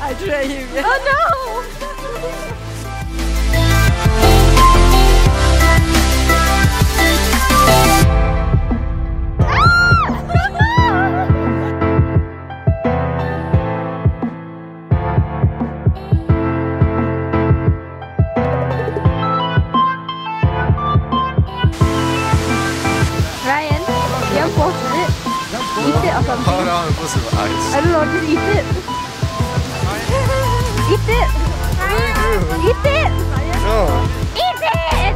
at him. Yeah. Oh no! Ah! Ryan, you have post it? Eat it or something? Hold on, put some ice. I don't know, just eat it. Eat it! Eat it! No. Eat it!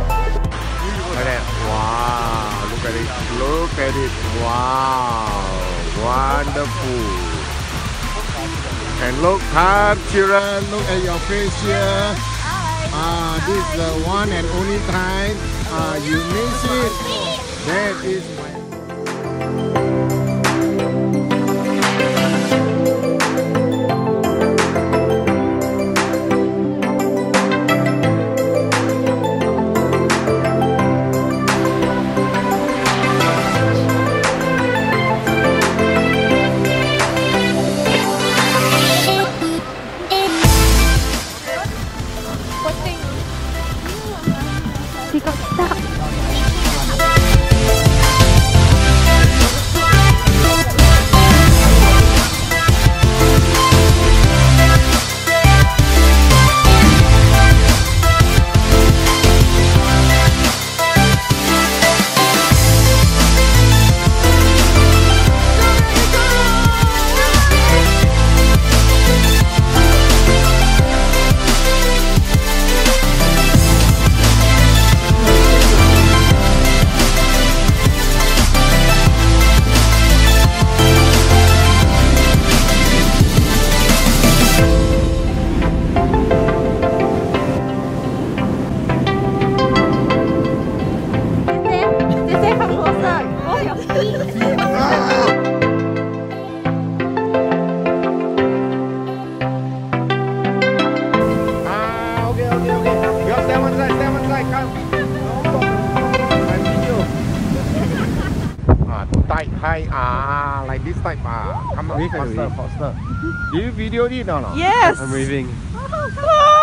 Look at that. Wow. Look at it. Look at it. Wow. Wonderful. And look, up, children. Look at your face here. Ah, this is the one and only time ah, you miss it. That is my. 私が来た。Ah, to. Ah, like this type. Ah, come on, faster, faster. Do you video it or not? Yes. Amazing. Oh,